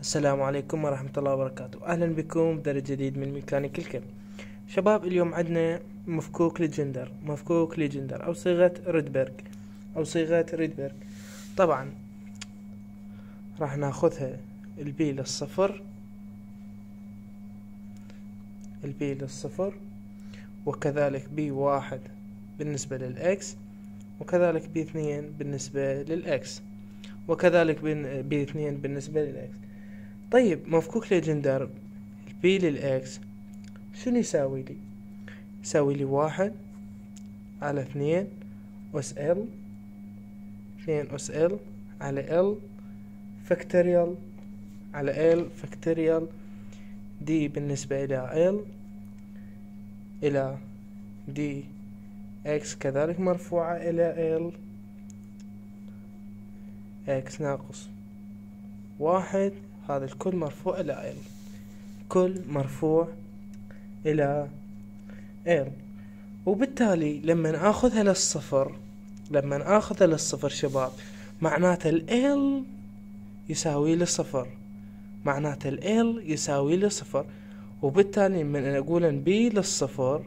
السلام عليكم ورحمة الله وبركاته. أهلا بكم بدرس جديد من ميكانيك الكم. شباب اليوم عندنا مفكوك ليجندر مفكوك ليجندر أو صيغة ريدبرغ أو صيغة ريدبرغ طبعا راح ناخذها. ال P للصفر ال P للصفر وكذلك P واحد بالنسبة لل X وكذلك P اثنين بالنسبة لل X وكذلك P اثنين بالنسبة لل X. طيب مفكوك ليجندر. ال P لل X. شنو يساوي لي؟ يساوي لي واحد على اثنين أس L. اثنين أس L على L factorial على L factorial. D بالنسبة إلى L إلى D X كذلك مرفوعة إلى L. X ناقص واحد هذا الكل مرفوع إلى L كل مرفوع إلى L وبالتالي لما آخذها للصفر لما آخذها للصفر شباب معناته L يساوي لي صفر. معناته L يساوي لي صفر. وبالتالي من أنا أقول ان P للصفر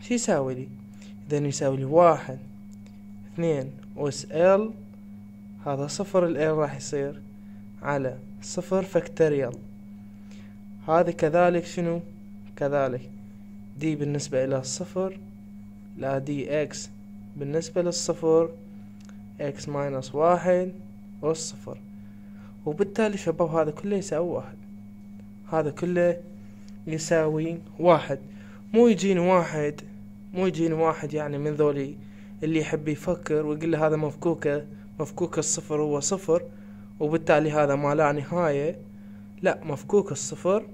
شو يساوي لي؟ إذا يساوي لي واحد اثنين أس L هذا صفر L راح يصير على صفر فاكتوريال هذا كذلك شنو؟ كذلك. دي بالنسبة إلى الصفر لا دي إكس بالنسبة للصفر إكس minus واحد والصفر. وبالتالي شباب هذا كله يساوي واحد. هذا كله يساوي واحد. مو يجيني واحد مو يجيني واحد يعني من ذولي اللي يحب يفكر ويقول له هذا مفكوكة مفكوك الصفر هو صفر. وبالتالي هذا ما لا نهاية لا مفكوك الصفر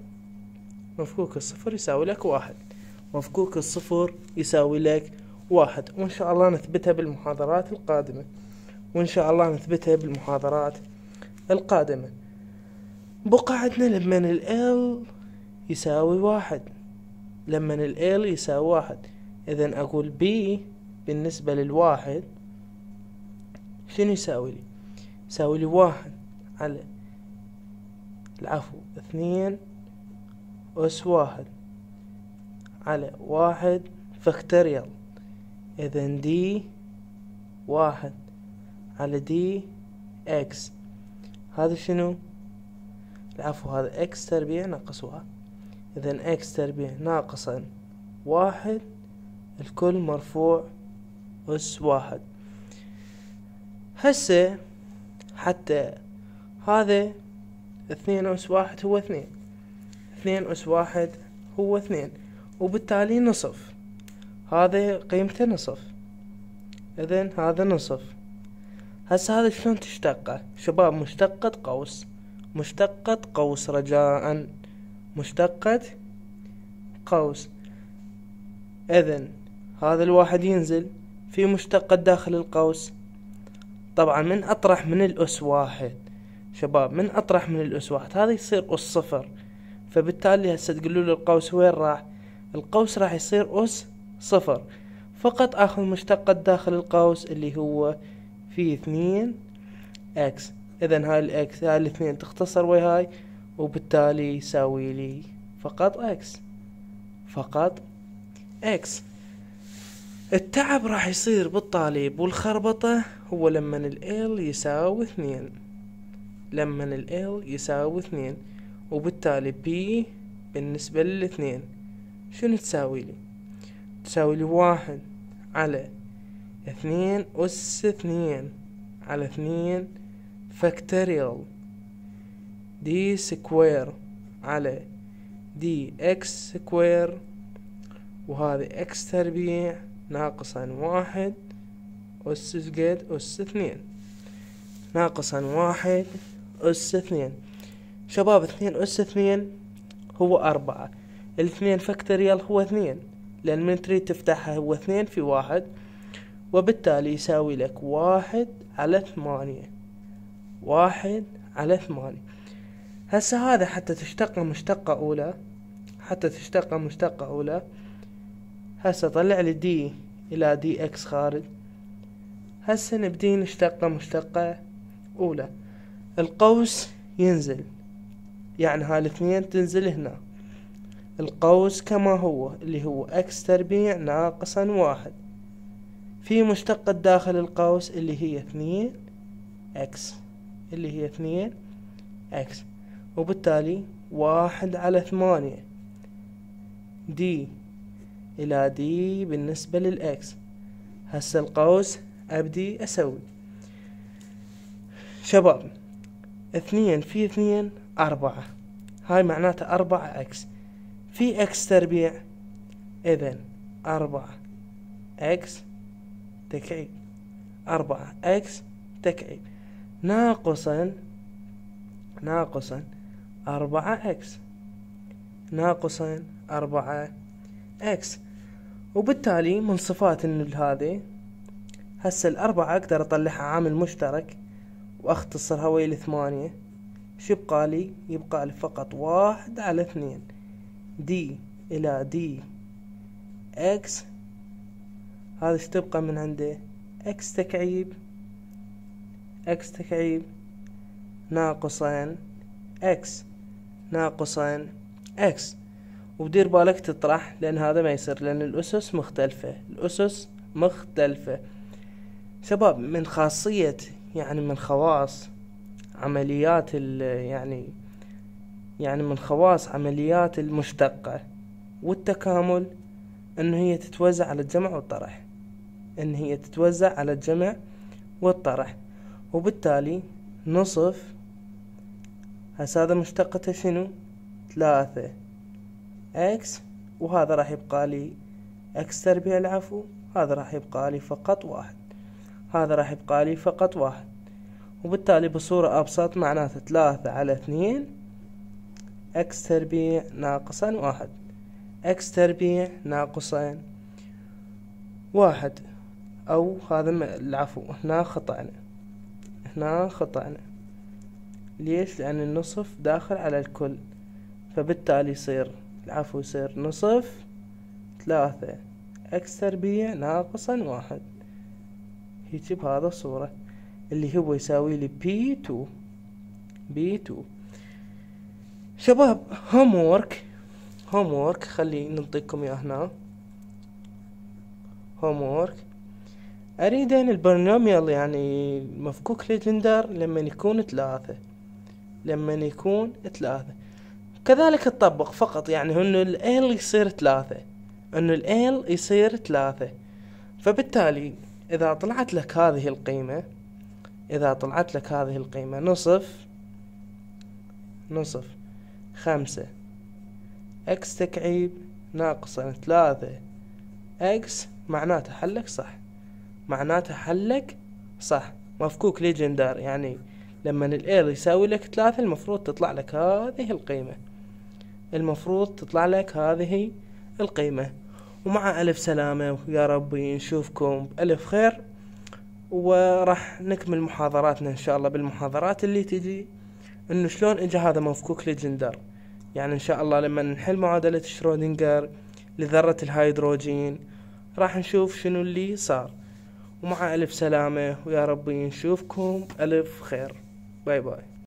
مفكوك الصفر يساوي لك واحد. مفكوك الصفر يساوي لك واحد. وإن شاء الله نثبتها بالمحاضرات القادمة. وإن شاء الله نثبتها بالمحاضرات القادمة. بقى عندنا لما ال L يساوي واحد. لما ال L يساوي واحد. إذا أقول B بالنسبة للواحد. شنو يساوي لي؟ يساوي لي واحد على العفو. اثنين أس واحد على واحد فاكتوريال إذا دي واحد على دي إكس هذا شنو؟ العفو هذا إكس تربيع ناقص واحد إذا إكس تربيع ناقصا واحد الكل مرفوع أس واحد. هسه حتى هذا اثنين أس واحد هو اثنين. اثنين أس واحد هو اثنين. وبالتالي نصف. هذا قيمته نصف. إذن هذا نصف. هسه هذا شلون تشتقه؟ شباب مشتقة قوس. مشتقة قوس رجاء. مشتقة قوس. إذن هذا الواحد ينزل في مشتقة داخل القوس. طبعا من أطرح من الاس واحد شباب من أطرح من الاس واحد هذا يصير أس صفر. فبالتالي هسه تقولوا له القوس وين راح؟ القوس راح يصير أس صفر. فقط آخذ مشتقة داخل القوس اللي هو في اثنين إكس اذا هاي الاكس هاي الاثنين تختصر وياي وبالتالي يساوي لي فقط إكس فقط إكس التعب راح يصير بالطالب والخربطة هو لما L يساوي اثنين. لما L يساوي اثنين وبالتالي P بالنسبة للاثنين. شنو تساوي لي؟ تساوي لي واحد على اثنين أس اثنين على اثنين فاكتوريال دي square على دي إكس square وهذه إكس تربيع. ناقصا واحد أس قد أس اثنين. ناقصا واحد أس اثنين. شباب اثنين أس اثنين هو أربعة. الاثنين فاكتوريال هو اثنين. لأن من تريد تفتحها هو اثنين في واحد وبالتالي يساوي لك واحد على ثمانية. واحد على ثمانية. هسه هذا حتى تشتقه مشتقة أولى. حتى تشتقه مشتقة أولى. هسه طلع لي دي إلى دي إكس خارج. هسه نبدي نشتقه مشتقة أولى. القوس ينزل. يعني هالاثنين تنزل هنا. القوس كما هو اللي هو إكس تربيع ناقصا واحد. في مشتقة داخل القوس اللي هي اثنين إكس اللي هي اثنين إكس وبالتالي واحد على ثمانية. دي إلى دي بالنسبة للاكس هسه القوس أبدي أسوي. شباب اثنين في اثنين أربعة. هاي معناتها أربعة إكس في إكس تربيع؟ إذن أربعة إكس تكعيب. أربعة إكس تكعيب. ناقصا ناقصا أربعة إكس ناقصا أربعة إكس وبالتالي من صفات النل هذه. هسه الأربعة أقدر أطلعها عامل مشترك وأختصرها ويا الثمانية شو يبقى لي؟ يبقى لي فقط واحد على اثنين. دي إلى دي إكس هذا إيش تبقى من عنده؟ إكس تكعيب. إكس تكعيب. ناقصا إكس ناقصا إكس ودير بالك تطرح لأن هذا ما يصير لأن الأسس مختلفة الأسس مختلفة. شباب من خاصية يعني من خواص عمليات يعني يعني من خواص عمليات المشتقة والتكامل إنه هي تتوزع على الجمع والطرح. إن هي تتوزع على الجمع والطرح. وبالتالي نصف هسه هذا مشتقته شنو؟ ثلاثة. إكس وهذا راح يبقى لي إكس تربيع العفو هذا راح يبقى لي فقط واحد. هذا راح يبقى لي فقط واحد. وبالتالي بصورة أبسط معناته ثلاثة على اثنين إكس تربيع ناقصا واحد. إكس تربيع ناقصا واحد. أو هذا العفو هنا خطأنا. هنا خطأنا. ليش؟ لأن النصف داخل على الكل. فبالتالي يصير العفو يصير نصف ثلاثة. إكس تربيع ناقصا واحد. هيجي بهذا الصورة. اللي هو يساوي لي P two. P two. شباب homework homework خلي نعطيكم إياه هنا. homework اريد ان ال polynomial يعني مفكوك ليجندر لما يكون ثلاثة. لما يكون ثلاثة. كذلك تطبق فقط يعني انه L يصير ثلاثة. انه L يصير ثلاثة. فبالتالي إذا طلعت لك هذه القيمة إذا طلعت لك هذه القيمة نصف نصف خمسة. إكس تكعيب ناقصا ثلاثة. إكس معناته حلك صح. معناته حلك صح. مفكوك ليجندر يعني لما L يساوي لك ثلاثة المفروض تطلع لك هذه القيمة. المفروض تطلع لك هذه القيمة. ومع ألف سلامة ويا ربي نشوفكم بألف خير. وراح نكمل محاضراتنا إن شاء الله. بالمحاضرات اللي تجي إنه شلون إجا هذا مفكوك ليجندر يعني إن شاء الله لما نحل معادلة شرودنجر لذرة الهيدروجين راح نشوف شنو اللي صار. ومع ألف سلامة ويا ربي نشوفكم ألف خير. Bye bye.